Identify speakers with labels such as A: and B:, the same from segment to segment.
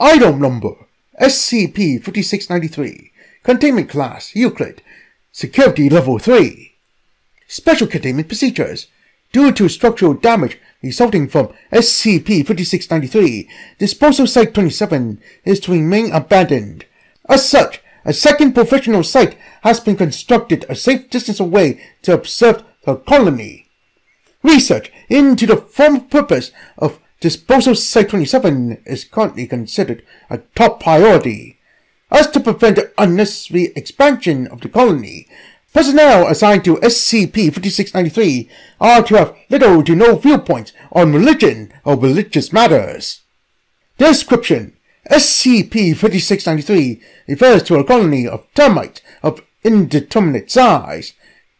A: Item Number SCP-5693 Containment Class Euclid Security Level 3 Special Containment Procedures Due to structural damage resulting from SCP-5693, Disposal Site 27 is to remain abandoned. As such, a second professional site has been constructed a safe distance away to observe the colony. Research into the formal purpose of Disposal Site 27 is currently considered a top priority. As to prevent unnecessary expansion of the colony, personnel assigned to SCP-5693 are to have little to no viewpoints on religion or religious matters. Description SCP-5693 refers to a colony of termites of indeterminate size,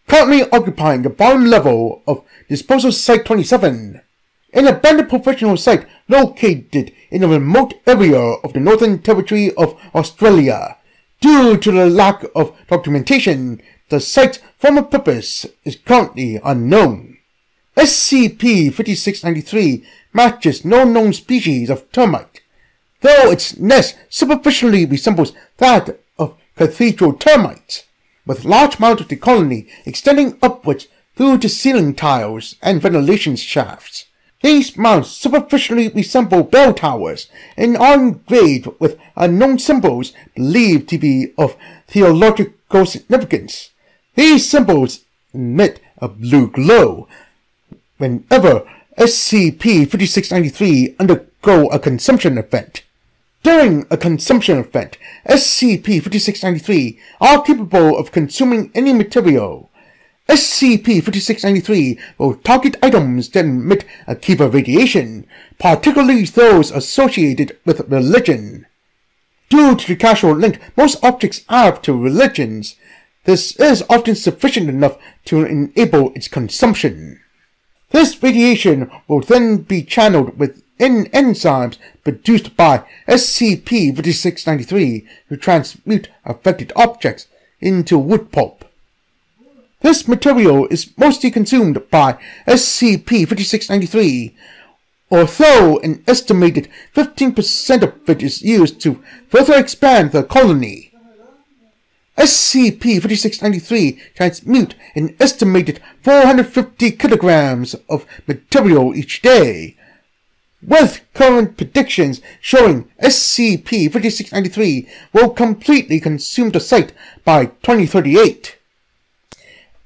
A: currently occupying the bottom level of Disposal Site 27 an abandoned professional site located in a remote area of the Northern Territory of Australia. Due to the lack of documentation, the site's former purpose is currently unknown. SCP-5693 matches no known species of termite, though its nest superficially resembles that of cathedral termites, with large amounts of the colony extending upwards through the ceiling tiles and ventilation shafts. These mounts superficially resemble bell towers and are engraved with unknown symbols believed to be of theological significance. These symbols emit a blue glow whenever SCP-5693 undergo a consumption event. During a consumption event, SCP-5693 are capable of consuming any material, SCP-5693 will target items that emit Akiva radiation, particularly those associated with religion. Due to the casual link most objects have to religions, this is often sufficient enough to enable its consumption. This radiation will then be channeled within enzymes produced by SCP-5693 to transmute affected objects into wood pulp. This material is mostly consumed by SCP-5693, although an estimated 15% of it is used to further expand the colony. SCP-5693 transmute an estimated 450 kilograms of material each day, with current predictions showing SCP-5693 will completely consume the site by 2038.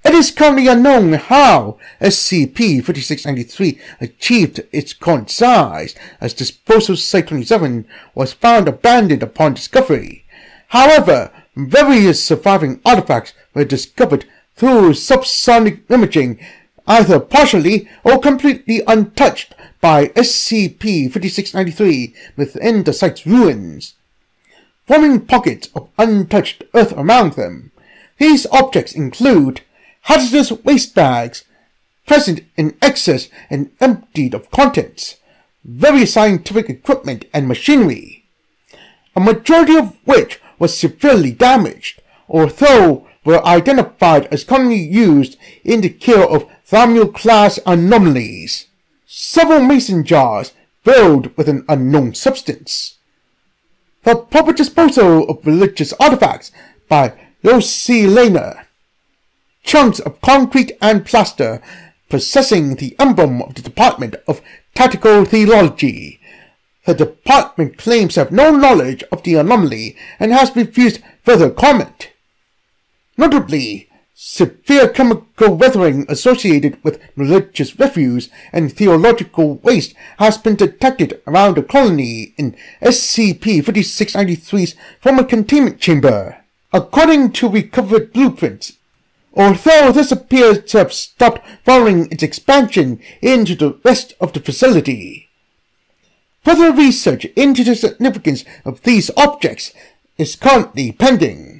A: It is currently unknown how SCP-5693 achieved its current size, as Disposal Site-27 was found abandoned upon discovery. However, various surviving artifacts were discovered through subsonic imaging, either partially or completely untouched by SCP-5693 within the site's ruins, forming pockets of untouched earth around them. These objects include hazardous waste bags present in excess and emptied of contents, various scientific equipment and machinery, a majority of which was severely damaged, although were identified as commonly used in the care of Thaumiel-class anomalies. Several mason jars filled with an unknown substance. The proper disposal of religious artifacts by Yossi Lehner chunks of concrete and plaster possessing the emblem of the Department of Tactical Theology. The department claims to have no knowledge of the anomaly and has refused further comment. Notably, severe chemical weathering associated with religious refuse and theological waste has been detected around the colony in SCP-5693's former containment chamber. According to recovered blueprints, although this appears to have stopped following its expansion into the rest of the facility. Further research into the significance of these objects is currently pending.